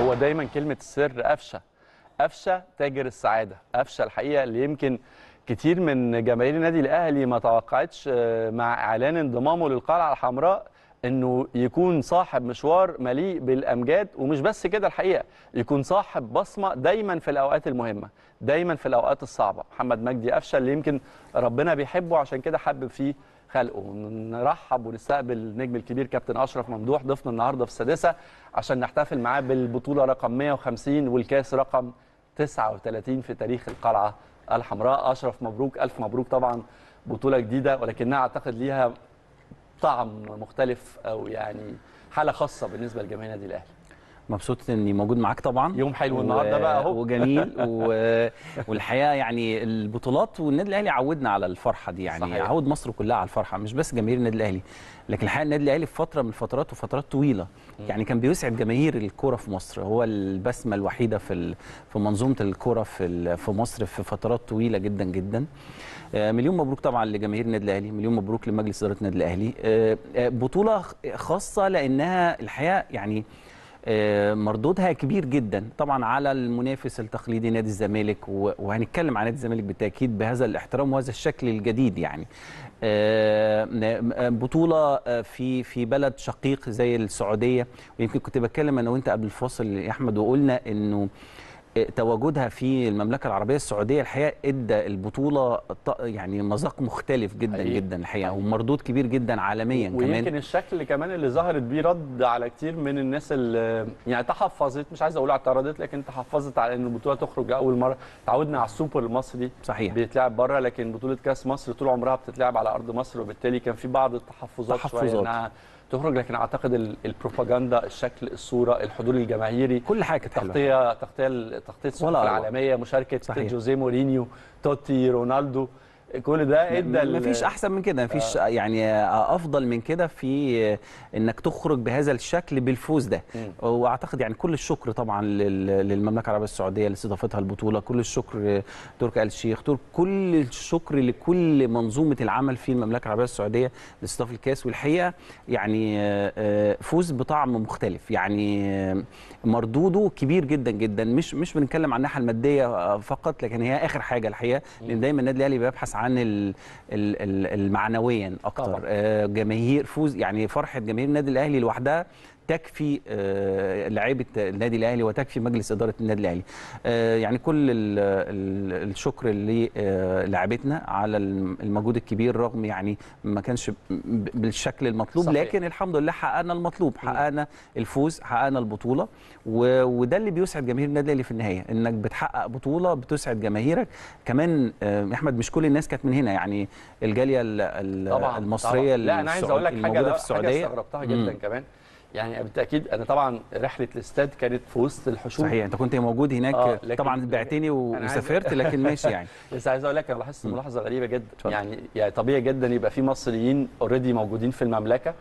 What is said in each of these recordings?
هو دايما كلمة السر قفشة. قفشة تاجر السعادة. قفشة الحقيقة اللي يمكن كتير من جماهير النادي الأهلي ما توقعتش آه، مع إعلان انضمامه للقلعة الحمراء إنه يكون صاحب مشوار مليء بالأمجاد. ومش بس كده الحقيقة يكون صاحب بصمة دايما في الأوقات المهمة دايما في الأوقات الصعبة. محمد مجدي قفشة اللي يمكن ربنا بيحبه عشان كده حبب فيه خلقه. نرحب ونستقبل النجم الكبير كابتن أشرف ممدوح ضيفنا النهارده في السادسة عشان نحتفل معاه بالبطولة رقم 150 والكاس رقم 39 في تاريخ القلعة الحمراء. أشرف مبروك ألف مبروك طبعا بطولة جديدة ولكنها أعتقد ليها طعم مختلف أو يعني حالة خاصة بالنسبة لجماهير النادي الأهلي. مبسوط إني موجود معاك طبعا. يوم حلو النهارده بقى أهو. وجميل. و... والحقيقة يعني البطولات والنادي الأهلي عودنا على الفرحة دي يعني. صحيح. عود مصر كلها على الفرحة مش بس جماهير النادي الأهلي. لكن الحقيقة النادي الأهلي في فترة من الفترات وفترات طويلة. يعني كان بيسعد جماهير الكوره في مصر. هو البسمة الوحيدة في ال... في منظومة الكوره في ال... في مصر في فترات طويلة جدا جدا. آه، مليون مبروك طبعا لجماهير النادي الأهلي. مليون مبروك لمجلس إدارة النادي الأهلي. آه، آه، بطولة خاصة لأنها الحقيقة يعني مردودها كبير جدا. طبعا على المنافس التقليدي نادي الزمالك وهنتكلم عن نادي الزمالك بالتأكيد بهذا الاحترام وهذا الشكل الجديد يعني. آه، آه، بطولة آه، في في بلد شقيق زي السعودية. ويمكن كنت بتكلم أنا وأنت قبل الفاصل يا أحمد وقلنا إنه تواجدها في المملكة العربية السعودية الحقيقة إدى البطولة يعني مذاق مختلف جدا حقيقي. جدا الحقيقة ومردود كبير جدا عالميا ويمكن كمان الشكل كمان اللي ظهرت بيه رد على كتير من الناس اللي يعني تحفظت مش عايز أقول اعترضت لكن تحفظت على إن البطولة تخرج اول مرة تعودنا على السوبر المصري صحيح بيتلعب بره لكن بطولة كأس مصر طول عمرها بتتلعب على أرض مصر وبالتالي كان في بعض التحفظات شوية تحفظات. إنها تخرج لكن أعتقد ال- البروباجندا الشكل الصورة الحضور الجماهيري كل حاجة كانت تغطيه تغطية تغطية الصحف. العالمية مشاركة صحيح. جوزيه مورينيو توتي رونالدو كل ده إدى ال- مفيش أحسن من كده مفيش يعني أفضل من كده في إنك تخرج بهذا الشكل بالفوز ده. مم. وأعتقد يعني كل الشكر طبعا لل- للمملكة العربية السعودية لاستضافتها البطولة كل الشكر تركي آل الشيخ ترك كل الشكر لكل منظومة العمل في المملكة العربية السعودية لاستضافه الكاس. والحقيقة يعني آه، آه، فوز بطعم مختلف. يعني آه، مردوده كبير جدا جدا. مش مش بنتكلم عن الناحية المادية آه، فقط لكن هي آخر حاجة الحقيقة. لأن دايما النادي الأهلي بيبحث عن ال- ال- ال- المعنويا أكتر طبعاً. آه، جماهير فوز يعني فرحة جماهير النادي الأهلي لوحدها تكفي آه، لعيبة النادي الأهلي وتكفي مجلس إدارة النادي الأهلي آه، يعني كل ال- ال- الشكر للاعبتنا على الم- المجهود الكبير رغم يعني ما كانش بالشكل المطلوب صحيح. لكن الحمد لله حققنا المطلوب حققنا الفوز حققنا البطولة وده اللي بيسعد جماهير النادي الأهلي في النهاية إنك بتحقق بطولة بتسعد جماهيرك كمان آه، أحمد مش كل الناس كانت من هنا يعني الجالية ال- ال- طبعا المصرية طبعا. لا أنا عايز أقول لك حاجة في حاجة السعودية استغربتها جدا مم. كمان يعني بالتأكيد أنا طبعا رحلة الاستاد كانت في وسط الحشود صحيح أنت كنت موجود هناك آه، طبعا بعتني عايز- وسافرت لكن ماشي يعني. بس عايز أقول لك أنا لاحظت ملاحظة غريبة جدا. يعني يعني طبيعي جدا يبقى في مصريين already موجودين في المملكة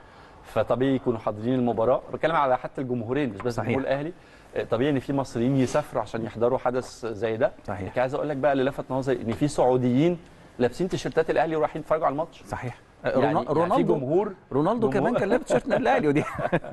فطبيعي يكونوا حاضرين المباراة. بتكلم على حتى الجمهورين مش بس. الجمهور الاهلي آه، طبيعي إن في مصريين يسافروا عشان يحضروا حدث زي ده. صحيح. عايز أقول لك بقى اللي لفت نظري إن في سعوديين لابسين تيشيرتات الأهلي ورايحين يتفرجوا على الماتش. صحيح. يعني, يعني رونالدو جمهور رونالدو جمهور. كمان كان لابس تيشيرت النادي الأهلي ودي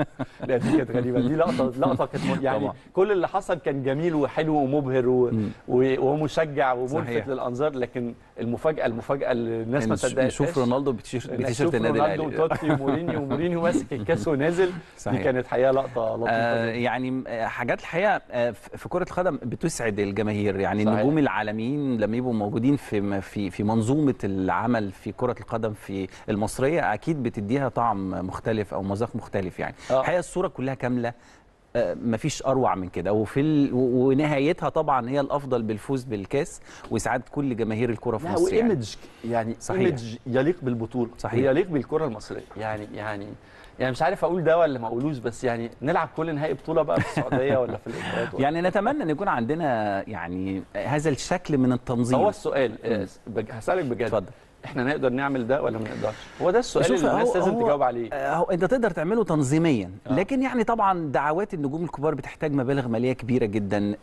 لا دي كانت غريبة دي لقطه لقطة كانت يعني طبعا. كل اللي حصل كان جميل وحلو ومبهر و... ومشجع وملفت. للأنظار لكن المفاجاه المفاجأة اللي الناس ما صدقتهاش نشوف رونالدو بتيشيرت النادي رونالدو الاهلي وتوتي ومورينيو ومورينيو ماسك الكاس ونازل دي صحيح. كانت حقيقه لقطة لطيفة آه جداً. يعني آه، حاجات الحقيقة آه، في في كرة القدم بتسعد الجماهير يعني صحيح. النجوم العالميين لما يبقوا موجودين في في في منظومة العمل في كرة القدم في المصرية أكيد بتديها طعم مختلف أو مذاق مختلف يعني آه. الحقيقة الصورة كلها كاملة آه، مفيش أروع من كده وفي ال... ونهايتها طبعا هي الأفضل بالفوز بالكاس واسعاد كل جماهير الكرة في مصر يعني. يعني صحيح. إيمج يليق بالبطولة صحيح. ويليق بالكرة المصرية يعني يعني يعني مش عارف أقول ده ولا ما أقولوش بس يعني نلعب كل نهائي بطولة بقى في السعودية ولا في الإمارات يعني نتمنى إن يكون عندنا يعني هذا الشكل من التنظيم هو السؤال آه، هسألك بجد اتفضل إحنا نقدر نعمل ده ولا ما نقدرش؟ هو ده السؤال اللي الناس لازم تجاوب عليه. آه، هو أنت تقدر تعمله تنظيميا آه. لكن يعني طبعا دعوات النجوم الكبار بتحتاج مبالغ مالية كبيرة جدا.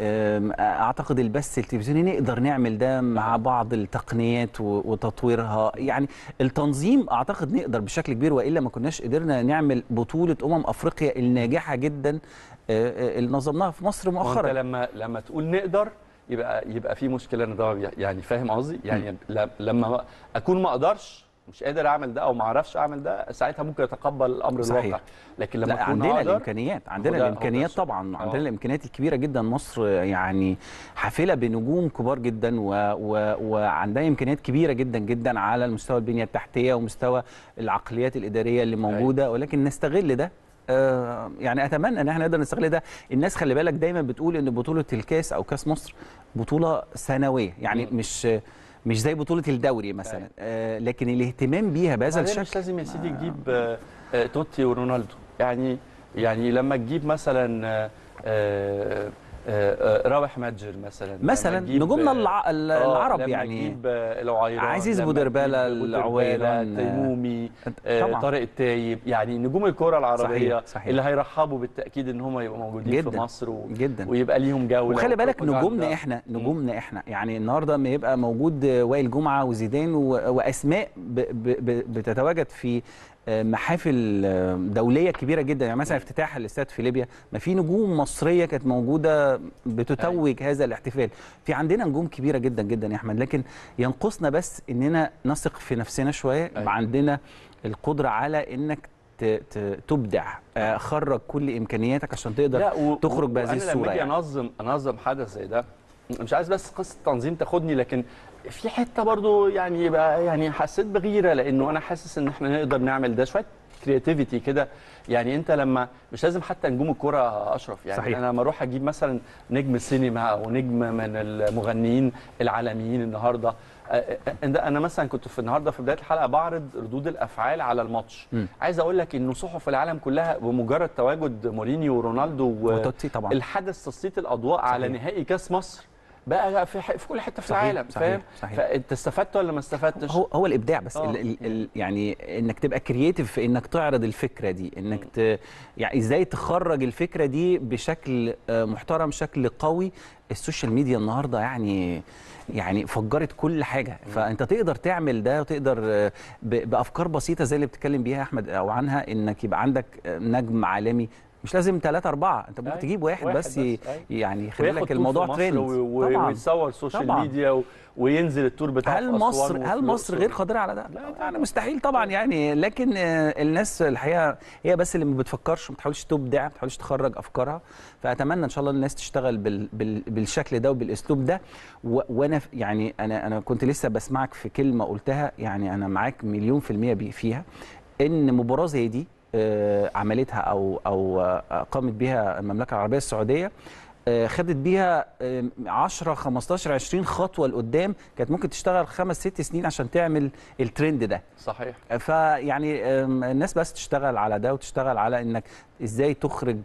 أعتقد البث التلفزيوني نقدر نعمل ده مع آه. بعض التقنيات وتطويرها. يعني التنظيم أعتقد نقدر بشكل كبير وإلا ما كناش قدرنا نعمل بطولة أمم أفريقيا الناجحة جدا. آه، اللي نظمناها في مصر مؤخرا. لما لما تقول نقدر يبقى يبقى في مشكلة إن ده يعني فاهم قصدي يعني لما أكون ما أقدرش مش قادر أعمل ده أو ما أعرفش أعمل ده ساعتها ممكن أتقبل الأمر صحيح. الواقع لكن لما لا أكون عندنا هقدر الإمكانيات عندنا الإمكانيات. طبعا آه. عندنا الإمكانيات الكبيرة جدا مصر يعني حافلة بنجوم كبار جدا و... و... وعندها إمكانيات كبيرة جدا جدا على المستوى البنية التحتية ومستوى العقليات الإدارية اللي موجودة ولكن نستغل ده آه، يعني أتمنى إن إحنا نقدر نستغل ده. الناس خلي بالك دايما بتقول إن بطولة الكاس أو كاس مصر بطولة سنوية يعني مم. مش مش زي بطولة الدوري مثلا. أيوة. آه لكن الاهتمام بيها بهذا الشكل. مش لازم يا سيدي تجيب آه، آه، توتي ورونالدو. يعني يعني لما تجيب مثلا آه، آه، آه، آه، رابح ماجر مثلا مثلا نجومنا آه، الع... آه، العرب يعني. آه، عزيز بودربالة، العويران، آه، تيمومي آه، طارق التايب يعني نجوم الكرة العربية صحيح، صحيح. اللي هيرحبوا بالتأكيد إن هم يبقوا موجودين في جدا، مصر و... جدا. ويبقى ليهم جولة وخلي بالك. نجومنا إحنا نجومنا إحنا. يعني النهارده ما يبقى موجود وائل جمعة وزيدان و... وأسماء ب... ب... ب... بتتواجد في آه، محافل آه، دولية كبيرة جدا يعني مثلا افتتاح الاستاد في ليبيا ما في نجوم مصرية كانت موجودة بتتوج هذا الاحتفال في عندنا نجوم كبيرة جدا جدا يا أحمد لكن ينقصنا بس إننا نثق في نفسنا شوية أيوة. يبقى عندنا القدرة على إنك. تبدع آه، خرج كل إمكانياتك عشان تقدر لا و... تخرج بهذه وأنا الصورة لما أجي يعني. أنظم أنظم حدث زي ده مش عايز بس قصة تنظيم تاخدني لكن في حتة برضو يعني يبقى يعني حسيت بغيرة لأنه أنا حاسس إن إحنا نقدر نعمل ده شوية creativity كده يعني أنت لما مش لازم حتى نجوم الكورة أشرف يعني صحيح. أنا لما أروح أجيب مثلا نجم السينما أو نجم من المغنيين العالميين النهارده أنا مثلا كنت في النهارده في بداية الحلقة بعرض ردود الأفعال على الماتش مم. عايز أقول لك إنه صحف العالم كلها بمجرد تواجد مورينيو ورونالدو. وتوتي طبعا الحدث تسليط الأضواء صحيح. على. نهائي كأس مصر بقى في, ح- في كل حتة في صحيح، العالم صحيح، فاهم؟ صحيح. فانت استفدت ولا ما استفدتش؟ هو هو الإبداع بس آه. ال ال ال يعني إنك تبقى creative في إنك تعرض الفكرة دي إنك ت يعني إزاي تخرج الفكرة دي بشكل آه، محترم بشكل قوي. ال social media النهارده يعني يعني فجرت كل حاجة. فأنت تقدر تعمل ده وتقدر آه، بأفكار بسيطة زي اللي بتتكلم بيها أحمد أو عنها إنك يبقى عندك نجم عالمي مش لازم ثلاثة أربعة أنت ممكن تجيب واحد, واحد بس, بس،. يعني يخلي لك الموضوع ترند ويتصور social. media و... وينزل ال tour بتاعه هل مصر هل مصر غير. قادرة على ده؟ لا. يعني مستحيل طبعا يعني لكن آه، الناس الحقيقة هي بس اللي ما بتفكرش ما بتحاولش تبدع ما بتحاولش تخرج أفكارها فأتمنى إن شاء الله الناس تشتغل بال بال بالشكل ده وبالأسلوب ده و وأنا ف- يعني أنا أنا كنت لسه بسمعك في كلمة قلتها يعني أنا معاك مليون في المية بي- فيها إن مباراة زي دي عملتها أو أو آه، قامت بها المملكة العربية السعودية آه، خدت بيها آه، 10 15 20 خطوة لقدام كانت ممكن تشتغل خمس ست سنين عشان تعمل الترند ده. صحيح. فيعني الناس بس تشتغل على ده وتشتغل على إنك إزاي تخرج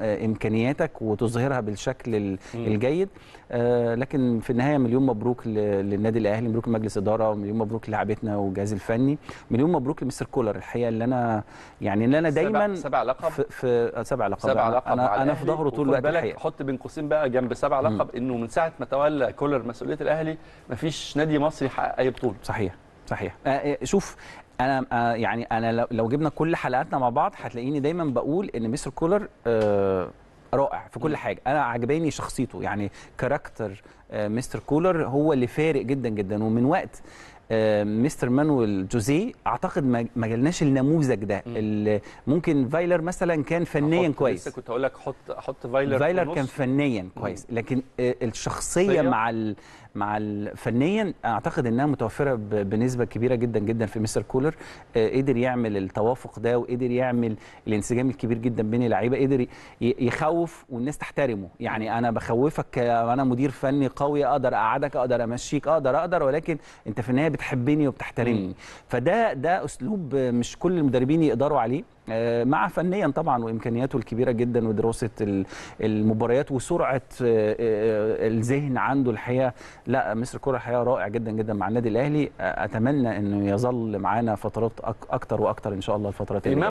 آه، امكانياتك وتظهرها بالشكل. الجيد. آه، لكن في النهاية مليون مبروك للنادي الأهلي مبروك لمجلس اداره ومليون مبروك للاعبتنا والجهاز الفني مليون مبروك لمستر كولر. الحقيقة اللي أنا يعني اللي أنا دايما سبع, لقب. في, في سبع لقب. سبع أنا- لقب أنا أنا في ظهره طول الوقت بالك الحقيقة. حط بين قوسين بقى جنب سبع لقب إنه من ساعة ما تولى كولر مسؤولية الأهلي مفيش نادي مصري حقق اي بطوله صحيح صحيح. آه، آه، شوف أنا آه، يعني أنا لو- جبنا كل حلقاتنا مع بعض هتلاقيني دايما بقول إن مستر كولر آه، رائع في. كل حاجة أنا عجباني شخصيته يعني character آه، مستر كولر هو اللي فارق جدا جدا ومن وقت آه، مستر مانويل جوزيه أعتقد ما جالناش النموذج ده. اللي ممكن فايلر مثلا كان فنيا أحط- كويس لسه كنت هقول لك حط حط فايلر فايلر كان. فنيا كويس لكن آه، الشخصية؟ مع ال مع فنيا أعتقد إنها متوفرة بنسبة كبيرة جدا جدا في مستر كولر آه، قدر يعمل التوافق ده وقدر يعمل الانسجام الكبير جدا بين اللعيبة قدر يخوف والناس تحترمه. يعني أنا بخوفك أنا مدير فني قوي أقدر أقعدك أقدر أمشيك أقدر أقدر ولكن أنت في النهاية بتحبني وبتحترمني. فده ده أسلوب مش كل المدربين يقدروا عليه. مع فنيا طبعا وإمكانياته الكبيرة جدا ودراسة ال- المباريات وسرعة آه، آه، الذهن عنده الحقيقة لا مصر كرة الحقيقة رائع جدا جدا مع النادي الأهلي. آه، أتمنى إنه يظل معانا فترات أكتر وأكتر إن شاء الله الفترات اللي